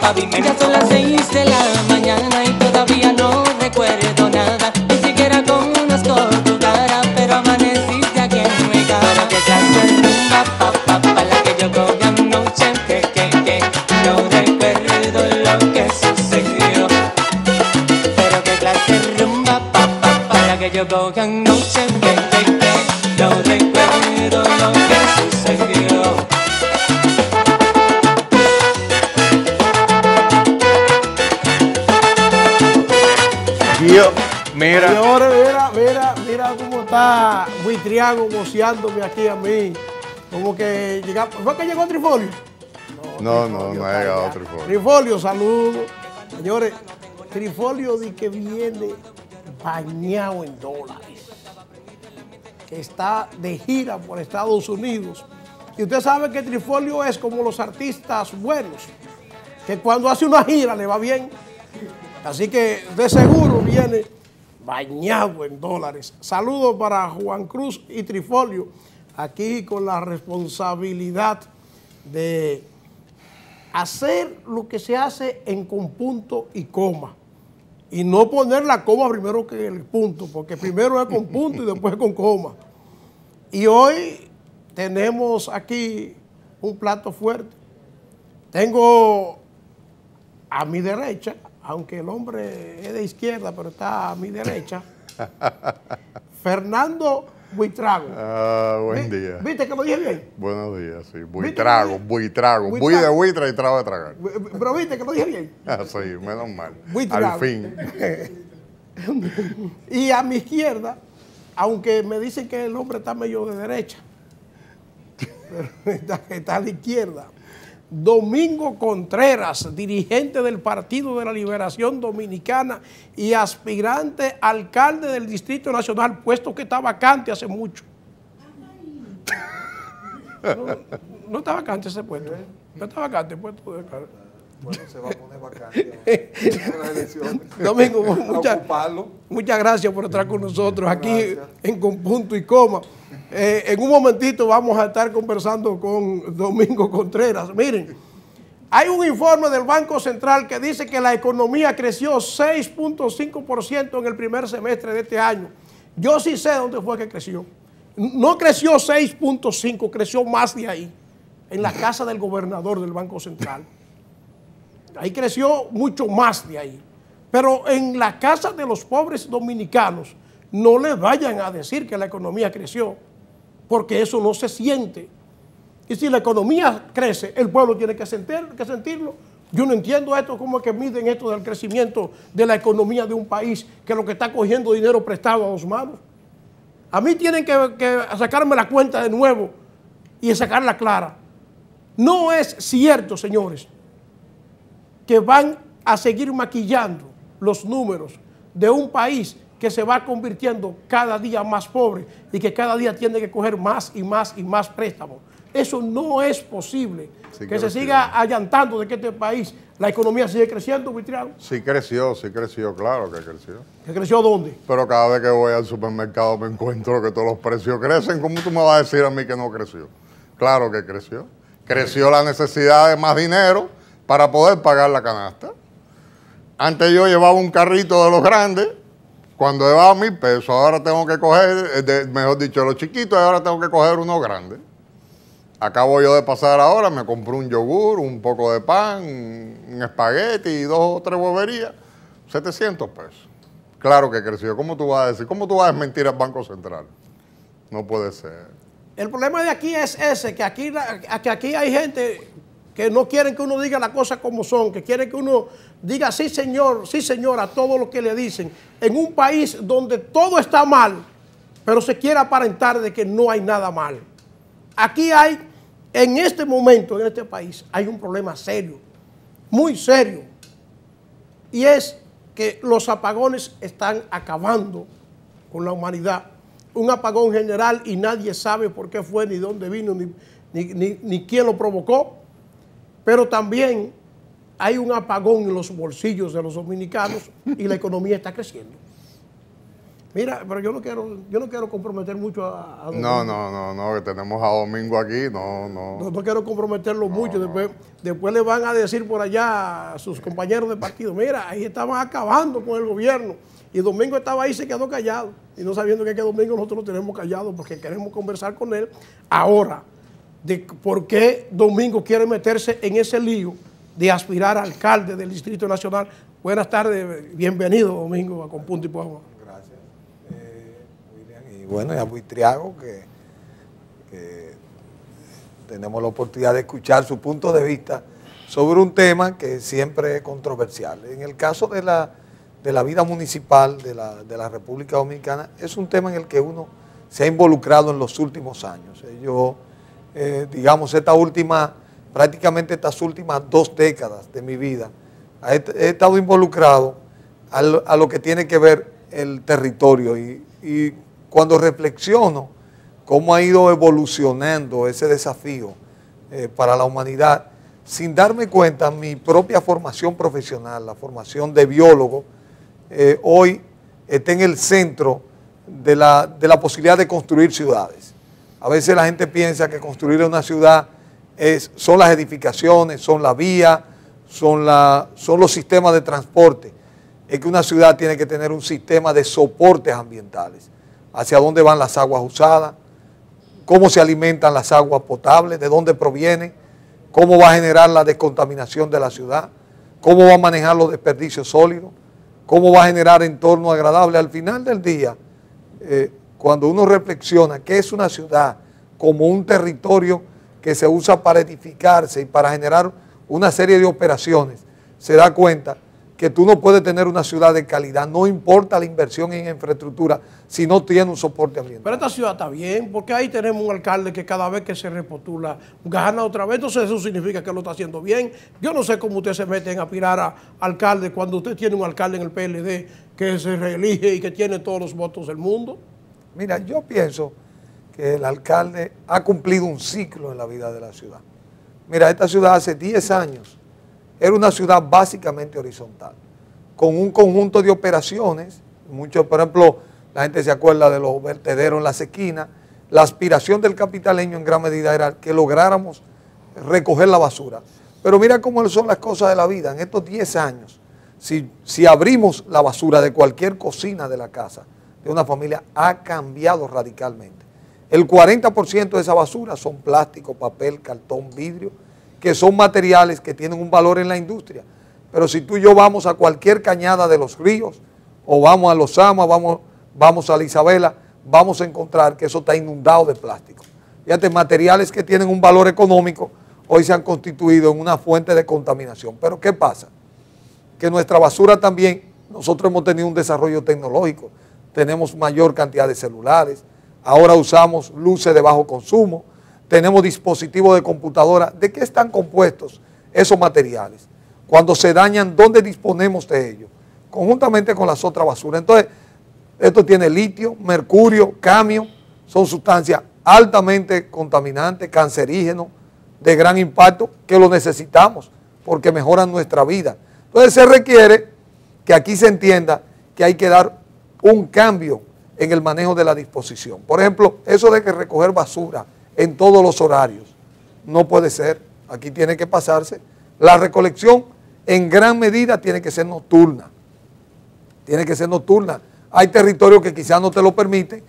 pavimento. Ya son las seis de la mañana y todavía no recuerdo nada. Ni siquiera conozco tu cara, pero amaneciste aquí en mi cara. Qué clase de rumba, pa, pa, pa, la que yo cogí anoche. Que, que, que, no recuerdo lo que sucedió. Pero qué clase rumba, pa, pa, que yo cogí anoche. Mira, Señores, mira, mira, mira cómo está Buitriago goceándome aquí a mí. Como que llegamos. ¿Fue que llegó Trifolio? no, no, no ha llegado informe. Trifolio, saludos. Señores, Trifolio de que viene bañado en dólares. Que está de gira por Estados Unidos. Y usted sabe que Trifolio es como los artistas buenos. Que cuando hace una gira le va bien. Así que de seguro viene bañado en dólares. Saludos para Juan Cruz y Trifolio, aquí con la responsabilidad de hacer lo que se hace en con punto y coma. Y no poner la coma primero que el punto, porque primero es con punto y después con coma. Y hoy tenemos aquí un plato fuerte. Tengo a mi derecha, aunque el hombre es de izquierda, pero está a mi derecha, Fernando Buitrago. Ah, buen día. ¿Viste que lo dije bien? Buenos días, sí. ¿Viste Buitrago, buitrago. Bui de buitra y trago de tragar. Pero viste que lo dije bien. Ah, sí, menos mal. Buitrago. Al fin. Y a mi izquierda, aunque me dicen que el hombre está medio de derecha, pero está, está a la izquierda. Domingo Contreras, dirigente del Partido de la Liberación Dominicana y aspirante alcalde del Distrito Nacional, puesto que está vacante hace mucho. No, no está vacante ese puesto. No está vacante el puesto de alcalde. Bueno, se va a poner vacante las. Domingo, muchas, muchas gracias por estar con nosotros aquí Gracias. en Con Punto y Coma. Eh, en un momentito vamos a estar conversando con Domingo Contreras. Miren, hay un informe del Banco Central que dice que la economía creció 6.5% en el primer semestre de este año. Yo sí sé dónde fue que creció. No creció 6.5, creció más de ahí, en la casa del gobernador del Banco Central. Ahí creció mucho más de ahí. Pero en la casa de los pobres dominicanos no le vayan a decir que la economía creció, porque eso no se siente. Y si la economía crece, el pueblo tiene que, sentir, que sentirlo. Yo no entiendo esto, cómo es que miden esto del crecimiento de la economía de un país que lo que está cogiendo dinero prestado a dos manos. A mí tienen que sacarme la cuenta de nuevo y sacarla clara. No es cierto, señores, que van a seguir maquillando los números de un país que se va convirtiendo cada día más pobre y que cada día tiene que coger más y más y más préstamos. Eso no es posible. Sí, que se que siga sí. allantando de que este país, la economía sigue creciendo, Buitriago. Sí creció, sí creció, claro que creció. ¿Que creció dónde? Pero cada vez que voy al supermercado me encuentro que todos los precios crecen. ¿Cómo tú me vas a decir a mí que no creció? Claro que creció. Creció la necesidad de más dinero para poder pagar la canasta. Antes yo llevaba un carrito de los grandes, cuando llevaba mil pesos, ahora tengo que coger, eh, mejor dicho, los chiquitos, ahora tengo que coger uno grande. Acabo yo de pasar ahora, me compré un yogur, un poco de pan, un espagueti y dos o tres boberías, 700 pesos. Claro que creció. ¿Cómo tú vas a decir? ¿Cómo tú vas a desmentir al Banco Central? No puede ser. El problema de aquí es ese, que aquí, que aquí hay gente que no quieren que uno diga las cosas como son, que quieren que uno diga sí señor, sí señor a todo lo que le dicen. En un país donde todo está mal, pero se quiere aparentar de que no hay nada mal. Aquí hay, en este momento, en este país, hay un problema serio, muy serio, y es que los apagones están acabando con la humanidad. Un apagón general y nadie sabe por qué fue, ni dónde vino, ni, ni, ni, ni quién lo provocó. Pero también hay un apagón en los bolsillos de los dominicanos y la economía está creciendo. Mira, pero yo no quiero, yo no quiero comprometer mucho a, a Domingo. No, no, no, no, que tenemos a Domingo aquí, no, no. No, no quiero comprometerlo mucho. Después, después le van a decir por allá a sus compañeros de partido, mira, ahí estaban acabando con el gobierno. Y Domingo estaba ahí y se quedó callado. Y no sabiendo que, que Domingo nosotros lo tenemos callado porque queremos conversar con él ahora de por qué Domingo quiere meterse en ese lío de aspirar a alcalde del Distrito Nacional. Buenas tardes, bienvenido Domingo a Con Punto y Poma. Gracias, eh, William. Y bueno, y a Buitriago, que, que tenemos la oportunidad de escuchar su punto de vista sobre un tema que siempre es controversial. En el caso de la, de la vida municipal de la, de la República Dominicana, es un tema en el que uno se ha involucrado en los últimos años. Eh, Yo, eh, digamos, esta última, prácticamente estas últimas dos décadas de mi vida, he, estado involucrado a lo, que tiene que ver el territorio y, y cuando reflexiono cómo ha ido evolucionando ese desafío eh, para la humanidad, sin darme cuenta, mi propia formación profesional, la formación de biólogo, eh, hoy está en el centro de la, de la posibilidad de construir ciudades. A veces la gente piensa que construir una ciudad es, son las edificaciones, son la vía, son, la, son los sistemas de transporte. Es que una ciudad tiene que tener un sistema de soportes ambientales. Hacia dónde van las aguas usadas, cómo se alimentan las aguas potables, de dónde provienen, cómo va a generar la descontaminación de la ciudad, cómo va a manejar los desperdicios sólidos, cómo va a generar entorno agradable. Al final del día, eh, cuando uno reflexiona qué es una ciudad como un territorio que se usa para edificarse y para generar una serie de operaciones, se da cuenta que tú no puedes tener una ciudad de calidad, no importa la inversión en infraestructura, si no tiene un soporte ambiental. Pero esta ciudad está bien, porque ahí tenemos un alcalde que cada vez que se repostula gana otra vez, entonces eso significa que lo está haciendo bien. Yo no sé cómo usted se mete en aspirar a alcalde cuando usted tiene un alcalde en el PLD que se reelige y que tiene todos los votos del mundo. Mira, yo pienso que el alcalde ha cumplido un ciclo en la vida de la ciudad. Mira, esta ciudad hace 10 años era una ciudad básicamente horizontal, con un conjunto de operaciones, mucho, por ejemplo, la gente se acuerda de los vertederos en las esquinas, la aspiración del capitaleño en gran medida era que lográramos recoger la basura. Pero mira cómo son las cosas de la vida. En estos 10 años, si, si abrimos la basura de cualquier cocina de la casa, de una familia, ha cambiado radicalmente. El 40% de esa basura son plástico, papel, cartón, vidrio, que son materiales que tienen un valor en la industria. Pero si tú y yo vamos a cualquier cañada de los ríos, o vamos a Los Amas, vamos, vamos a la Isabela, vamos a encontrar que eso está inundado de plástico. Fíjate, materiales que tienen un valor económico hoy se han constituido en una fuente de contaminación. Pero ¿qué pasa? Que nuestra basura también, nosotros hemos tenido un desarrollo tecnológico, tenemos mayor cantidad de celulares, ahora usamos luces de bajo consumo, tenemos dispositivos de computadora. ¿De qué están compuestos esos materiales? Cuando se dañan, ¿dónde disponemos de ellos? Conjuntamente con las otras basuras. Entonces, esto tiene litio, mercurio, camio, son sustancias altamente contaminantes, cancerígenos, de gran impacto, que lo necesitamos porque mejoran nuestra vida. Entonces se requiere que aquí se entienda que hay que dar un cambio en el manejo de la disposición. Por ejemplo, eso de que recoger basura en todos los horarios, no puede ser. Aquí tiene que pasarse. La recolección en gran medida tiene que ser nocturna. Tiene que ser nocturna. Hay territorios que quizás no te lo permiten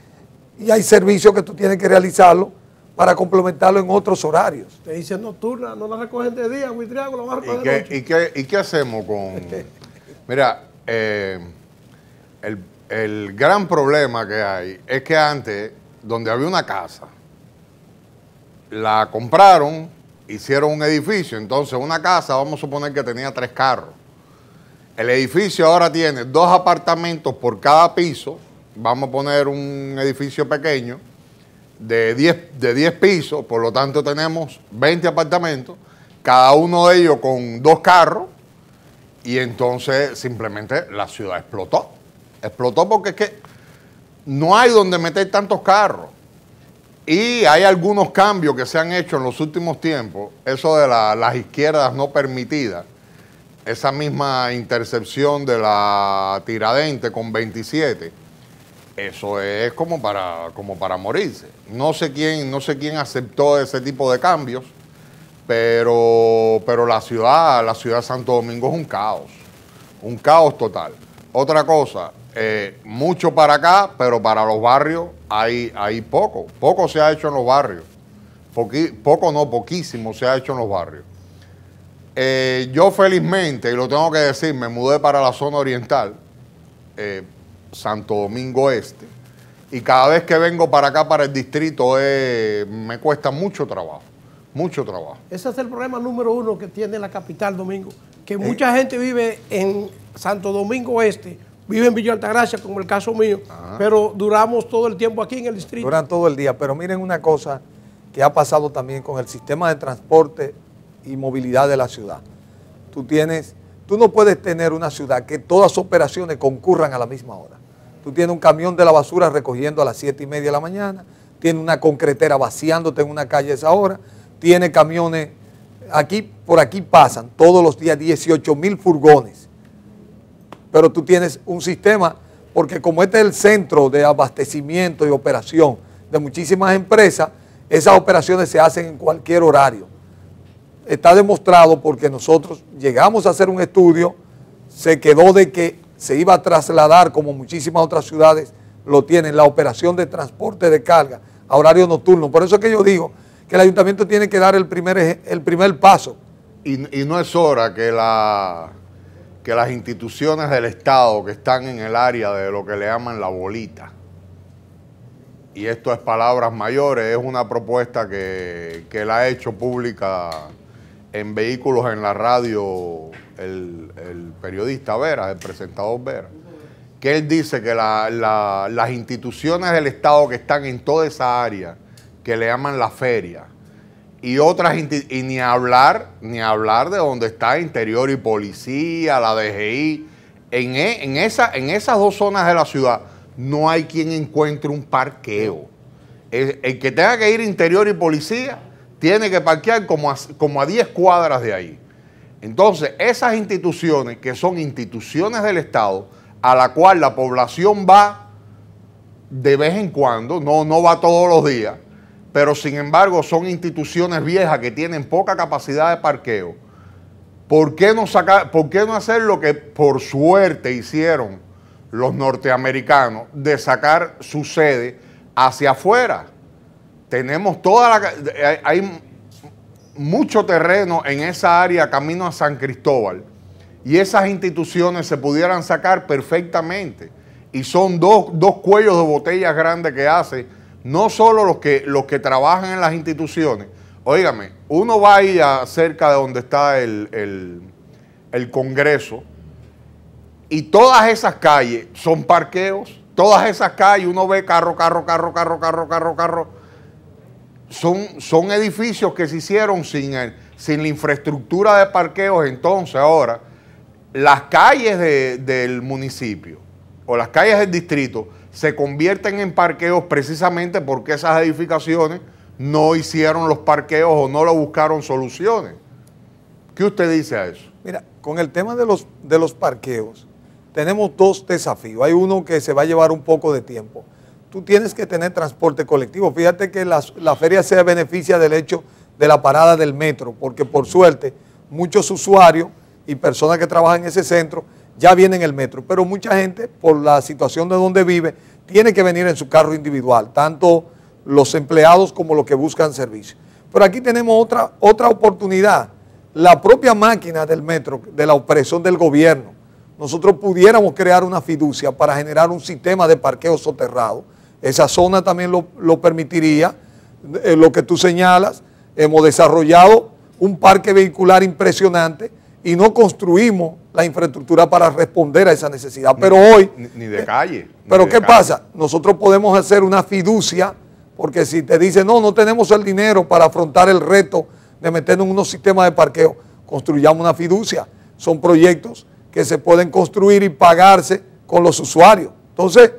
y hay servicios que tú tienes que realizarlo para complementarlo en otros horarios. Te dicen nocturna, no la recogen de día, Buitriago, la van a recoger ¿Y de qué, noche. y qué- y qué hacemos con...? Mira, eh, el, el gran problema que hay es que antes, donde había una casa, la compraron, hicieron un edificio, entonces una casa, vamos a suponer que tenía tres carros. El edificio ahora tiene dos apartamentos por cada piso vamos a poner un edificio pequeño de 10, de 10 pisos, por lo tanto tenemos 20 apartamentos, cada uno de ellos con dos carros, y entonces simplemente la ciudad explotó. Explotó porque es que no hay donde meter tantos carros. Y hay algunos cambios que se han hecho en los últimos tiempos, eso de la- las izquierdas no permitidas, esa misma intercepción de la Tiradente con 27, eso es como para, como para morirse. No sé quién, no sé quién aceptó ese tipo de cambios, pero, pero la ciudad, la ciudad de Santo Domingo es un caos, un caos total. Otra cosa, eh, mucho para acá, pero para los barrios hay, hay poco, poco se ha hecho en los barrios, Poqui- poco no, poquísimo se ha hecho en los barrios. Eh, yo felizmente, y lo tengo que decir, me mudé para la zona oriental, eh, Santo Domingo Este, y cada vez que vengo para acá, para el distrito, me cuesta mucho trabajo, mucho trabajo. Ese es el problema número uno que tiene la capital, Domingo. Que mucha gente vive en Santo Domingo Este, vive en Villa Altagracia, como el caso mío, pero duramos todo el tiempo aquí en el distrito. duran todo el día. Pero miren una cosa que ha pasado también con el sistema de transporte y movilidad de la ciudad. Tú tienes, tú no puedes tener una ciudad que todas operaciones concurran a la misma hora. Tú tienes un camión de la basura recogiendo a las 7 y media de la mañana, tienes una concretera vaciándote en una calle a esa hora, tiene camiones, aquí, por aquí pasan todos los días 18 mil furgones pero tú tienes un sistema, porque como este es el centro de abastecimiento y operación de muchísimas empresas, esas operaciones se hacen en cualquier horario. Está demostrado porque nosotros llegamos a hacer un estudio, se quedó de que se iba a trasladar, como muchísimas otras ciudades lo tienen, la operación de transporte de carga a horario nocturno. Por eso es que yo digo que el ayuntamiento tiene que dar el primer, el primer paso. Y, y no es hora que, la, que las instituciones del Estado que están en el área de lo que le llaman la bolita, y esto es palabras mayores, es una propuesta que, que la ha hecho pública en vehículos en la radio el, periodista Vera, el presentador Vera, que él dice que la- la- las instituciones del Estado que están en toda esa área, que le llaman la feria, y otras y ni hablar ni hablar de donde está Interior y Policía, la DGI, en, e- en, esa, en esas dos zonas de la ciudad no hay quien encuentre un parqueo. El, el que tenga que ir Interior y Policía tiene que parquear como a, como a 10 cuadras de ahí. Entonces, esas instituciones que son instituciones del Estado, a la cual la población va de vez en cuando, no, no va todos los días, pero sin embargo son instituciones viejas que tienen poca capacidad de parqueo. ¿Por qué no, sacar, ¿Por qué no hacer lo que por suerte hicieron los norteamericanos de sacar su sede hacia afuera? Tenemos toda la... Hay mucho terreno en esa área camino a San Cristóbal y esas instituciones se pudieran sacar perfectamente. Y son dos, dos cuellos de botellas grandes que hace, no solo los que, los que trabajan en las instituciones. Óigame, uno va ahí cerca de donde está el, el- Congreso y todas esas calles son parqueos, todas esas calles uno ve carro, carro, carro, carro, carro, carro, carro son, son edificios que se hicieron sin, el- sin la infraestructura de parqueos. Entonces, ahora, las calles de- del municipio o las calles del distrito se convierten en parqueos precisamente porque esas edificaciones no hicieron los parqueos o no lo buscaron soluciones. ¿Qué usted dice a eso? Mira, con el tema de los, de los parqueos, tenemos dos desafíos. Hay uno que se va a llevar un poco de tiempo. Tú tienes que tener transporte colectivo. Fíjate que las- la feria se beneficia del hecho de la parada del metro, porque por suerte muchos usuarios y personas que trabajan en ese centro ya vienen en el metro, pero mucha gente, por la situación de donde vive, tiene que venir en su carro individual, tanto los empleados como los que buscan servicio. Pero aquí tenemos otra, otra oportunidad. La propia máquina del metro, de la opresión del gobierno, nosotros pudiéramos crear una fiducia para generar un sistema de parqueo soterrado. Esa zona también lo, lo permitiría, eh, lo que tú señalas, hemos desarrollado un parque vehicular impresionante y no construimos la infraestructura para responder a esa necesidad. Pero hoy... Ni, de calle. Pero de ¿qué calle. pasa? Nosotros podemos hacer una fiducia, porque si te dicen, no, no tenemos el dinero para afrontar el reto de meternos en unos sistemas de parqueo, construyamos una fiducia. Son proyectos que se pueden construir y pagarse con los usuarios. Entonces,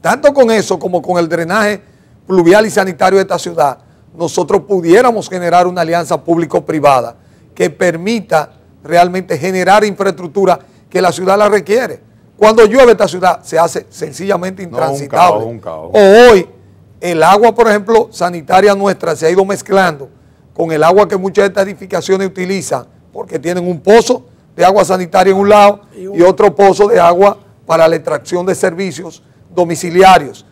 tanto con eso como con el drenaje pluvial y sanitario de esta ciudad, nosotros pudiéramos generar una alianza público-privada que permita realmente generar infraestructura que la ciudad la requiere. Cuando llueve esta ciudad se hace sencillamente No, un intransitable. caos, un caos. O hoy el agua, por ejemplo, sanitaria nuestra se ha ido mezclando con el agua que muchas de estas edificaciones utilizan porque tienen un pozo de agua sanitaria en un lado y otro pozo de agua para la extracción de servicios domiciliarios.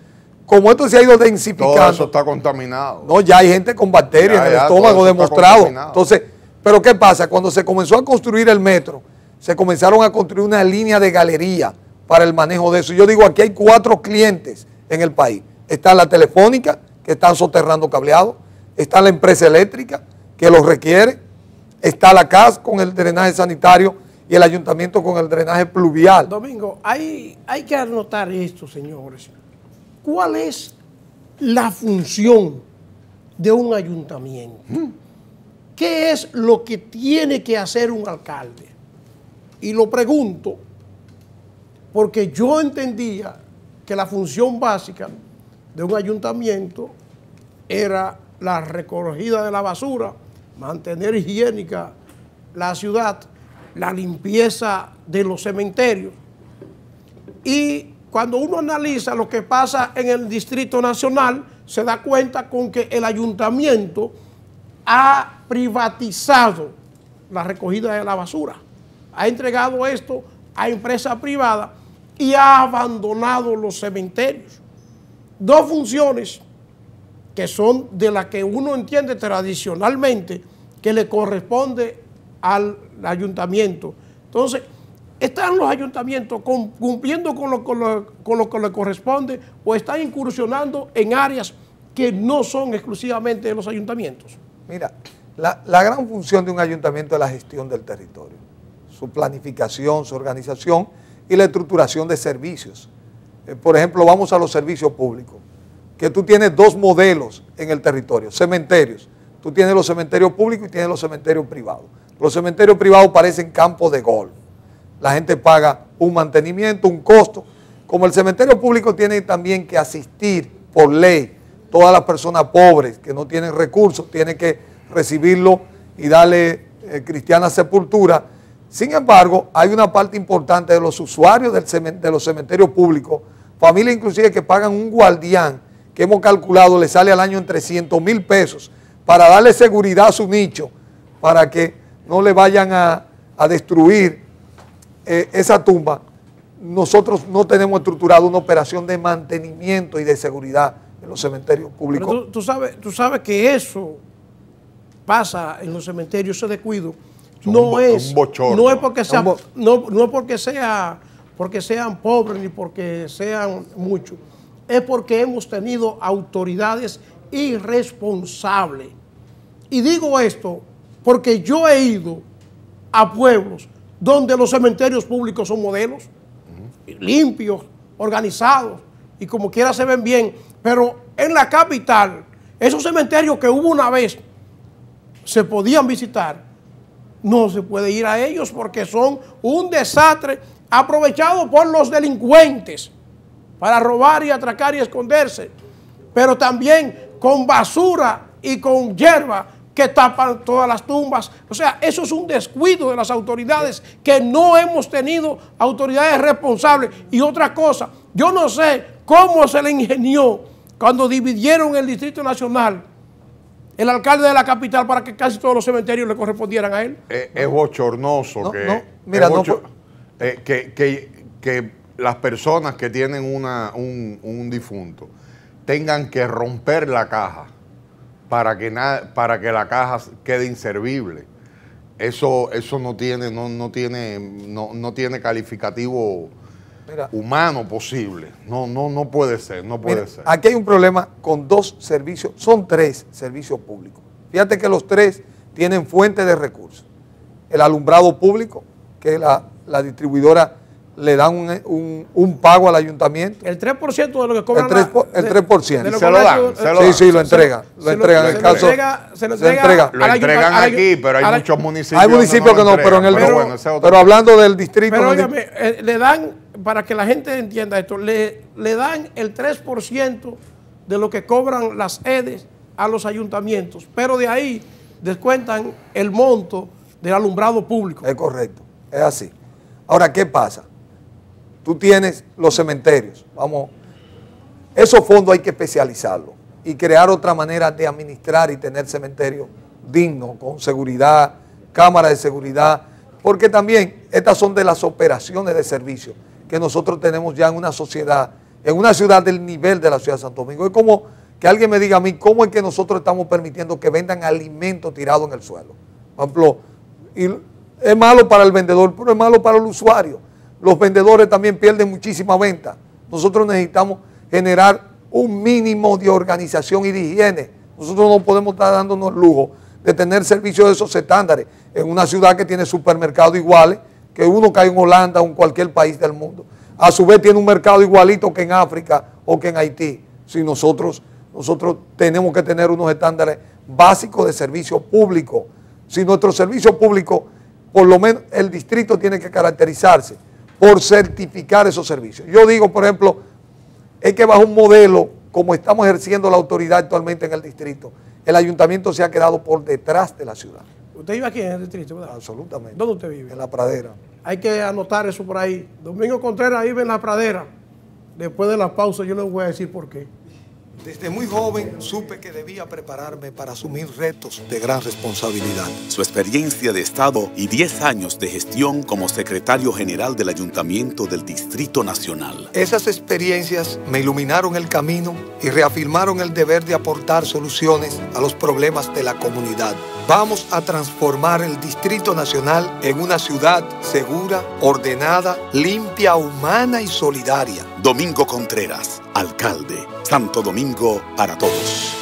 Como esto se ha ido densificando, Todo eso está contaminado. no, ya hay gente con bacterias Ya, en el ya, estómago demostrado. Entonces, pero ¿qué pasa? Cuando se comenzó a construir el metro, se comenzaron a construir una línea de galería para el manejo de eso. Yo digo, aquí hay cuatro clientes en el país. Está la telefónica, que están soterrando cableado. Está la empresa eléctrica, que lo requiere. Está la CAS con el drenaje sanitario y el ayuntamiento con el drenaje pluvial. Domingo, hay, hay que anotar esto, señores. ¿Cuál es la función de un ayuntamiento? ¿Qué es lo que tiene que hacer un alcalde? Y lo pregunto porque yo entendía que la función básica de un ayuntamiento era la recogida de la basura, mantener higiénica la ciudad, la limpieza de los cementerios. Y cuando uno analiza lo que pasa en el Distrito Nacional, se da cuenta con que el ayuntamiento ha privatizado la recogida de la basura. Ha entregado esto a empresas privadas y ha abandonado los cementerios. Dos funciones que son de las que uno entiende tradicionalmente que le corresponde al ayuntamiento. Entonces, ¿están los ayuntamientos cumpliendo con lo- con lo que le corresponde o están incursionando en áreas que no son exclusivamente de los ayuntamientos? Mira, la, gran función de un ayuntamiento es la gestión del territorio, su planificación, su organización y la estructuración de servicios. Eh, por ejemplo, vamos a los servicios públicos, que tú tienes dos modelos en el territorio, cementerios. Tú tienes los cementerios públicos y tienes los cementerios privados. Los cementerios privados parecen campos de golf. La gente paga un mantenimiento, un costo. Como el cementerio público tiene también que asistir por ley todas las personas pobres que no tienen recursos, tiene que recibirlo y darle eh, cristiana sepultura. Sin embargo, hay una parte importante de los usuarios del de los cementerios públicos, familias inclusive que pagan un guardián, que hemos calculado le sale al año en 300 mil pesos, para darle seguridad a su nicho, para que no le vayan a, a destruir eh, esa tumba, nosotros no tenemos estructurado una operación de mantenimiento y de seguridad en los cementerios públicos. tú, tú sabes, tú sabes que eso pasa en los cementerios, ese descuido. No es, un no es porque sea, no, no es porque sea, porque sean pobres ni porque sean muchos. Es porque hemos tenido autoridades irresponsables. Y digo esto porque yo he ido a pueblos donde los cementerios públicos son modelos, limpios, organizados y como quiera se ven bien. Pero en la capital, esos cementerios que hubo una vez se podían visitar, no se puede ir a ellos porque son un desastre aprovechado por los delincuentes para robar y atracar y esconderse, pero también con basura y con hierba que tapan todas las tumbas. O sea, eso es un descuido de las autoridades que no hemos tenido autoridades responsables. Y otra cosa, yo no sé cómo se le ingenió cuando dividieron el Distrito Nacional el alcalde de la capital para que casi todos los cementerios le correspondieran a él. Es, es bochornoso No, que, no, mira, es no bocho- por- eh, que, que- que las personas que tienen una, un, un difunto tengan que romper la caja para que, na- para que la caja quede inservible. Eso, eso no tiene, no, no tiene, no, no tiene calificativo Mira, humano posible. No, no, no puede ser, no puede Mira, ser. aquí hay un problema con dos servicios, son tres servicios públicos. Fíjate que los tres tienen fuente de recursos. el alumbrado público, que la, la distribuidora le dan un, un- un pago al ayuntamiento. El 3% de lo que cobran. El 3 por- la- el 3%. de lo Se lo dan, se lo Sí, dan. sí, lo entregan. Lo se entregan en se el lo caso. entrega- se lo entregan aquí, pero hay muchos municipios. Hay municipios que no, pero en el Pero- bueno, ese es otro pero hablando del distrito. Pero óigame, eh, le dan, para que la gente entienda esto, le, le dan el 3% de lo que cobran las EDES a los ayuntamientos, pero de ahí descuentan el monto del alumbrado público. Es correcto, es así. Ahora, ¿qué pasa? Tú tienes los cementerios, vamos, esos fondos hay que especializarlos y crear otra manera de administrar y tener cementerios dignos, con seguridad, cámaras de seguridad, porque también estas son de las operaciones de servicio que nosotros tenemos ya en una sociedad, en una ciudad del nivel de la ciudad de Santo Domingo. Es como que alguien me diga a mí, ¿cómo es que nosotros estamos permitiendo que vendan alimentos tirados en el suelo? Por ejemplo, y es malo para el vendedor, pero es malo para el usuario. Los vendedores también pierden muchísima venta. Nosotros necesitamos generar un mínimo de organización y de higiene. Nosotros no podemos estar dándonos lujo de tener servicios de esos estándares en una ciudad que tiene supermercados iguales que uno que hay en Holanda o en cualquier país del mundo. A su vez tiene un mercado igualito que en África o que en Haití. Si nosotros, nosotros tenemos que tener unos estándares básicos de servicio público. Si nuestro servicio público, por lo menos el distrito tiene que caracterizarse por certificar esos servicios. Yo digo, por ejemplo, es que bajo un modelo, como estamos ejerciendo la autoridad actualmente en el distrito, el ayuntamiento se ha quedado por detrás de la ciudad. Usted vive aquí en el distrito, ¿verdad? Absolutamente. ¿Dónde usted vive? En la pradera. Hay que anotar eso por ahí. Domingo Contreras vive en la pradera. Después de la pausa yo les voy a decir por qué. Desde muy joven supe que debía prepararme para asumir retos de gran responsabilidad. Su experiencia de Estado y 10 años de gestión como secretario general del Ayuntamiento del Distrito Nacional. Esas experiencias me iluminaron el camino y reafirmaron el deber de aportar soluciones a los problemas de la comunidad. Vamos a transformar el Distrito Nacional en una ciudad segura, ordenada, limpia, humana y solidaria. Domingo Contreras, alcalde. Santo Domingo para todos.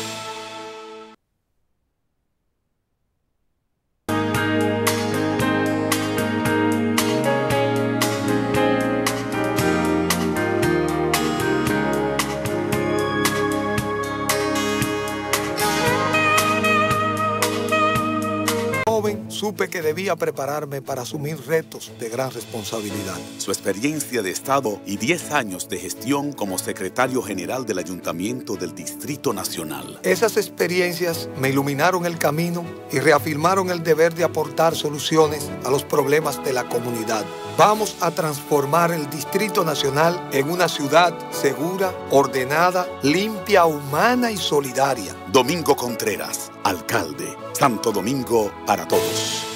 Supe que debía prepararme para asumir retos de gran responsabilidad. Su experiencia de Estado y 10 años de gestión como secretario general del Ayuntamiento del Distrito Nacional. Esas experiencias me iluminaron el camino y reafirmaron el deber de aportar soluciones a los problemas de la comunidad. Vamos a transformar el Distrito Nacional en una ciudad segura, ordenada, limpia, humana y solidaria. Domingo Contreras, alcalde. Santo Domingo para todos.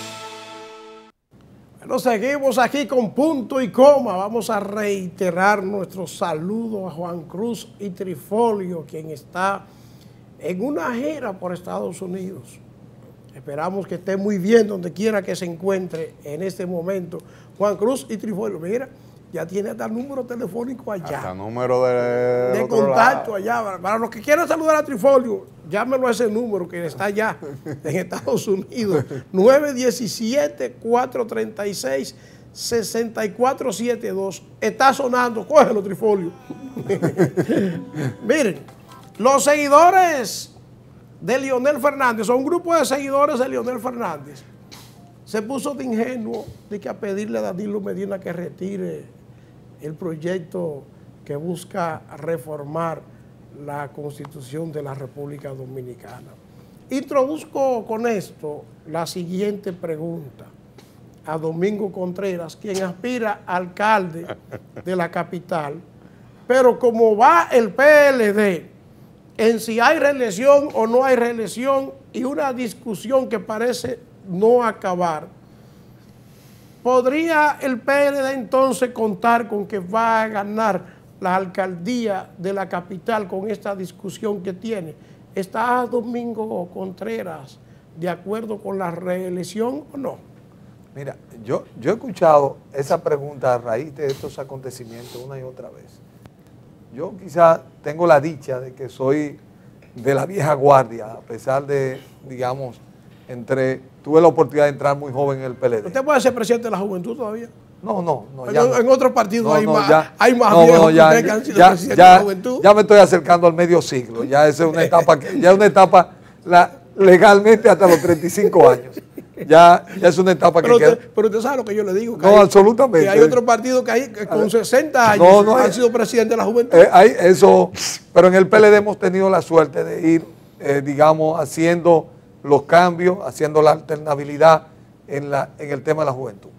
Bueno, seguimos aquí con punto y coma. Vamos a reiterar nuestro saludo a Juan Cruz y Trifolio, quien está en una gira por Estados Unidos. Esperamos que esté muy bien donde quiera que se encuentre en este momento. Juan Cruz y Trifolio, mira, ya tiene hasta el número telefónico allá. Hasta número de, contacto lado. allá. Para, los que quieran saludar a Trifolio, llámenlo a ese número que está allá en Estados Unidos. 917-436-6472. Está sonando, cógelo, Trifolio. Miren, los seguidores de Leonel Fernández, son un grupo de seguidores de Leonel Fernández, se puso de ingenuo de que a pedirle a Danilo Medina que retire el proyecto que busca reformar la constitución de la República Dominicana. Introduzco con esto la siguiente pregunta a Domingo Contreras, quien aspira a alcalde de la capital, pero como va el PLD en si hay reelección o no hay reelección y una discusión que parece no acabar, ¿podría el PLD entonces contar con que va a ganar la alcaldía de la capital con esta discusión que tiene? ¿Está Domingo Contreras de acuerdo con la reelección o no? Mira, yo, yo he escuchado esa pregunta a raíz de estos acontecimientos una y otra vez. Yo quizá tengo la dicha de que soy de la vieja guardia, a pesar de, digamos, entré, tuve la oportunidad de entrar muy joven en el PLD. ¿Usted puede ser presidente de la juventud todavía? No, no, no. En, ya no. en otros partidos No, hay, no, más, ya- hay más viejos que ya, que han sido presidentes de la juventud. ya me estoy acercando al medio siglo. Ya esa es una etapa, que, ya es una etapa la- legalmente hasta los 35 años. Ya, ya es una etapa que pero, queda. usted, pero usted sabe lo que yo le digo. que No, hay- absolutamente. Que hay otros partidos que, hay, que con 60 años No, no, han eh, sido presidentes de la juventud. Eh, hay eso, pero en el PLD hemos tenido la suerte de ir, eh, digamos, haciendo los cambios, haciendo la alternabilidad en, la, en el tema de la juventud.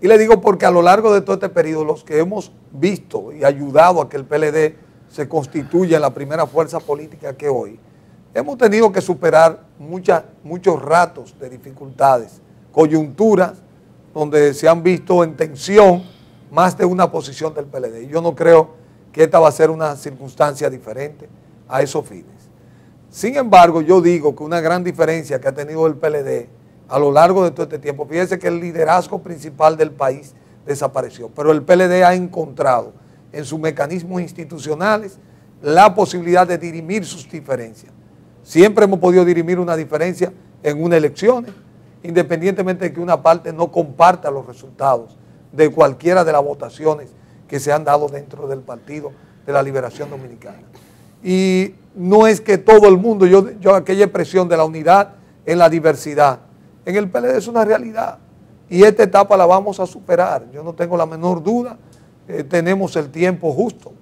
Y le digo porque a lo largo de todo este periodo, los que hemos visto y ayudado a que el PLD se constituya en la primera fuerza política que hoy, hemos tenido que superar muchos ratos de dificultades, coyunturas donde se han visto en tensión más de una posición del PLD. Y yo no creo que esta va a ser una circunstancia diferente a esos fines. Sin embargo, yo digo que una gran diferencia que ha tenido el PLD a lo largo de todo este tiempo, fíjese que el liderazgo principal del país desapareció, pero el PLD ha encontrado en sus mecanismos institucionales la posibilidad de dirimir sus diferencias. Siempre hemos podido dirimir una diferencia en una elección, independientemente de que una parte no comparta los resultados de cualquiera de las votaciones que se han dado dentro del Partido de la Liberación Dominicana. Y no es que todo el mundo, yo, yo aquella expresión de la unidad en la diversidad, en el PLD es una realidad. Y esta etapa la vamos a superar, yo no tengo la menor duda, eh, tenemos el tiempo justo.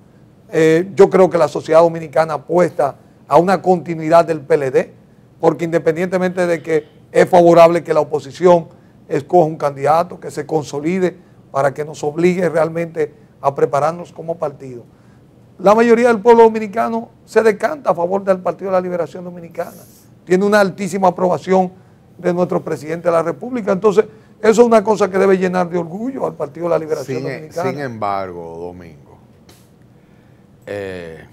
Eh, yo creo que la sociedad dominicana apuesta a una continuidad del PLD, porque independientemente de que es favorable que la oposición escoja un candidato, que se consolide para que nos obligue realmente a prepararnos como partido. La mayoría del pueblo dominicano se decanta a favor del Partido de la Liberación Dominicana. Tiene una altísima aprobación de nuestro presidente de la República. Entonces, eso es una cosa que debe llenar de orgullo al Partido de la Liberación Sin, Dominicana. sin embargo, Domingo, eh,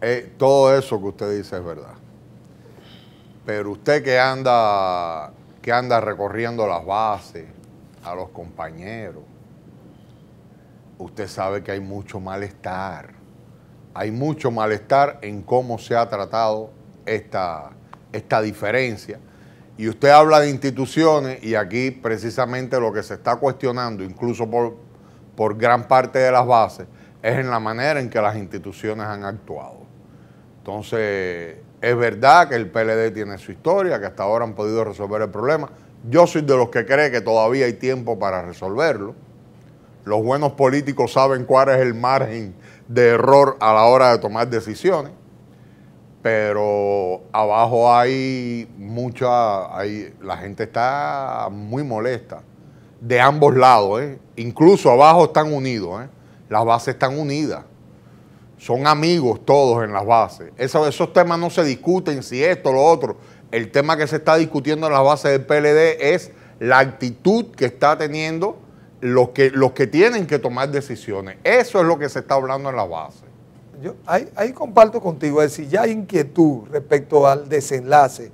eh, todo eso que usted dice es verdad. Pero usted que anda, que anda recorriendo las bases, a los compañeros, usted sabe que hay mucho malestar. Hay mucho malestar en cómo se ha tratado esta, esta diferencia. Y usted habla de instituciones y aquí precisamente lo que se está cuestionando, incluso por, por gran parte de las bases, es en la manera en que las instituciones han actuado. Entonces, es verdad que el PLD tiene su historia, que hasta ahora han podido resolver el problema. Yo soy de los que cree que todavía hay tiempo para resolverlo. Los buenos políticos saben cuál es el margen de error a la hora de tomar decisiones, pero abajo hay mucha, hay, la gente está muy molesta de ambos lados, ¿eh? incluso abajo están unidos, ¿eh? las bases están unidas, son amigos todos en las bases. Eso- esos temas no se discuten, si esto, lo otro. El tema que se está discutiendo en las bases del PLD es la actitud que está teniendo los que, los que tienen que tomar decisiones. Eso es lo que se está hablando en las bases. Yo ahí, ahí comparto contigo, es decir, ya hay inquietud respecto al desenlace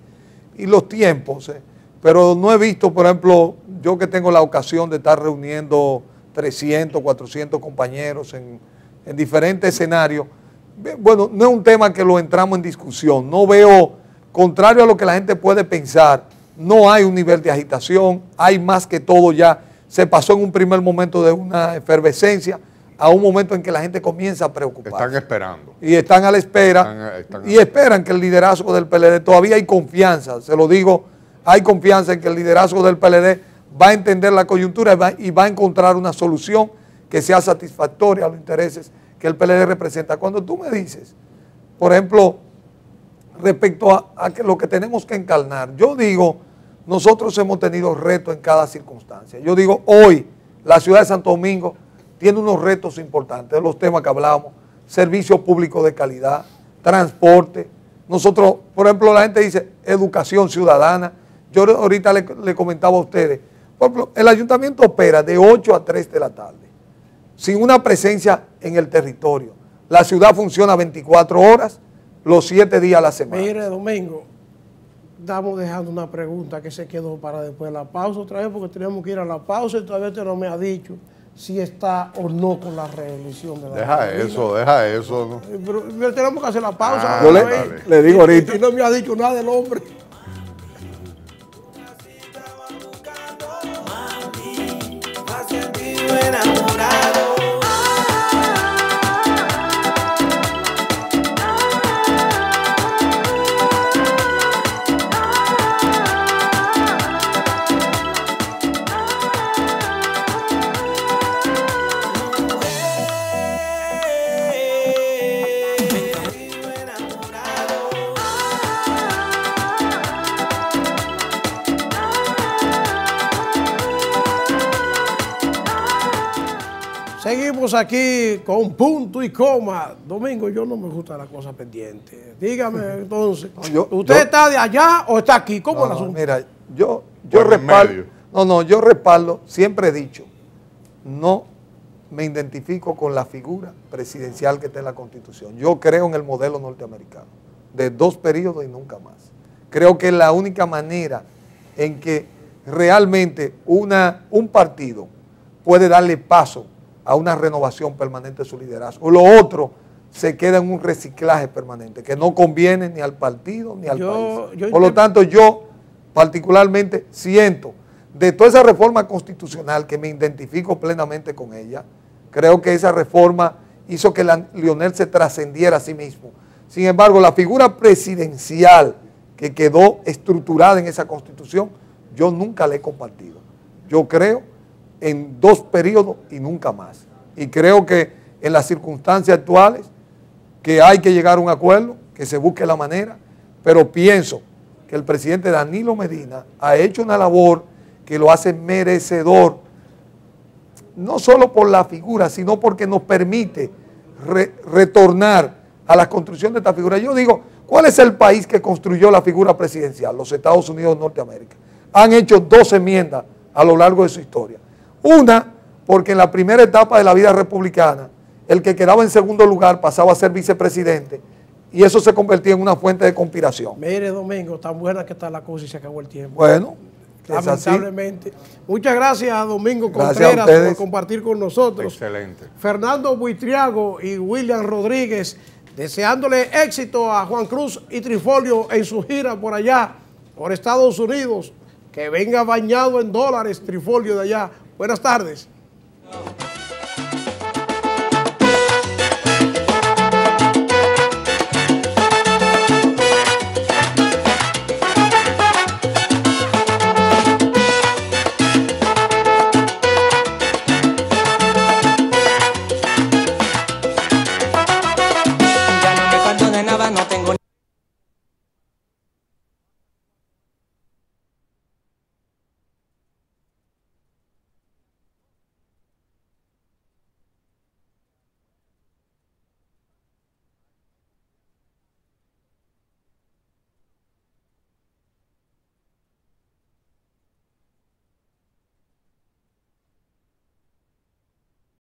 y los tiempos, eh, pero no he visto, por ejemplo, yo que tengo la ocasión de estar reuniendo 300, 400 compañeros en, en diferentes escenarios, bueno, no es un tema que lo entramos en discusión, no veo, contrario a lo que la gente puede pensar, no hay un nivel de agitación, hay más que todo ya, se pasó en un primer momento de una efervescencia a un momento en que la gente comienza a preocuparse Están esperando. y están a la espera Están- están- y esperan que el liderazgo del PLD, todavía hay confianza, se lo digo, hay confianza en que el liderazgo del PLD va a entender la coyuntura y va, y va a encontrar una solución que sea satisfactoria a los intereses que el PLD representa. Cuando tú me dices, por ejemplo, respecto a, a que lo que tenemos que encarnar, yo digo, nosotros hemos tenido retos en cada circunstancia. Yo digo, hoy la ciudad de Santo Domingo tiene unos retos importantes, los temas que hablamos, servicios públicos de calidad, transporte. Nosotros, por ejemplo, la gente dice educación ciudadana. Yo ahorita le, le comentaba a ustedes, por ejemplo, el ayuntamiento opera de 8 a 3 de la tarde, sin una presencia en el territorio. La ciudad funciona 24 horas, los 7 días a la semana. Mire, Domingo, estamos dejando una pregunta que se quedó para después de la pausa otra vez, porque tenemos que ir a la pausa y todavía usted no me ha dicho si está o no con la reelección de la Deja eso, deja eso. Eh, pero, tenemos que hacer la pausa. Ah, le, digo ahorita. Y, no me ha dicho nada del hombre. enamorado. Aquí con punto y coma. Domingo, yo no me gusta la cosa pendiente. Dígame entonces, yo- ¿usted yo- está de allá o está aquí? ¿Cómo No, el asunto? mira, yo, yo respaldo. No, no, yo respaldo, siempre he dicho, no me identifico con la figura presidencial que está en la Constitución. Yo creo en el modelo norteamericano, de dos periodos y nunca más. Creo que es la única manera en que realmente una, un partido puede darle paso a una renovación permanente de su liderazgo. Lo otro se queda en un reciclaje permanente, que no conviene ni al partido ni al Yo- país. yo Por lo tanto, yo particularmente siento de toda esa reforma constitucional que me identifico plenamente con ella, creo que esa reforma hizo que la- Lionel se trascendiera a sí mismo. Sin embargo, la figura presidencial que quedó estructurada en esa constitución, yo nunca la he compartido. Yo creo en dos periodos y nunca más. Y creo que en las circunstancias actuales, que hay que llegar a un acuerdo, que se busque la manera, pero pienso que el presidente Danilo Medina ha hecho una labor que lo hace merecedor, no solo por la figura, sino porque nos permite re- retornar a la construcción de esta figura. Yo digo, ¿cuál es el país que construyó la figura presidencial? Los Estados Unidos de Norteamérica. Han hecho dos enmiendas a lo largo de su historia. Una, porque en la primera etapa de la vida republicana, el que quedaba en segundo lugar pasaba a ser vicepresidente y eso se convertía en una fuente de conspiración. Mire, Domingo, tan buena que está la cosa y se acabó el tiempo. Bueno. Lamentablemente. Muchas gracias a Domingo Gracias a Contreras por ustedes. compartir con nosotros. Excelente. Fernando Buitriago y William Rodríguez, deseándole éxito a Juan Cruz y Trifolio en su gira por allá, por Estados Unidos. Que venga bañado en dólares Trifolio de allá. Buenas tardes.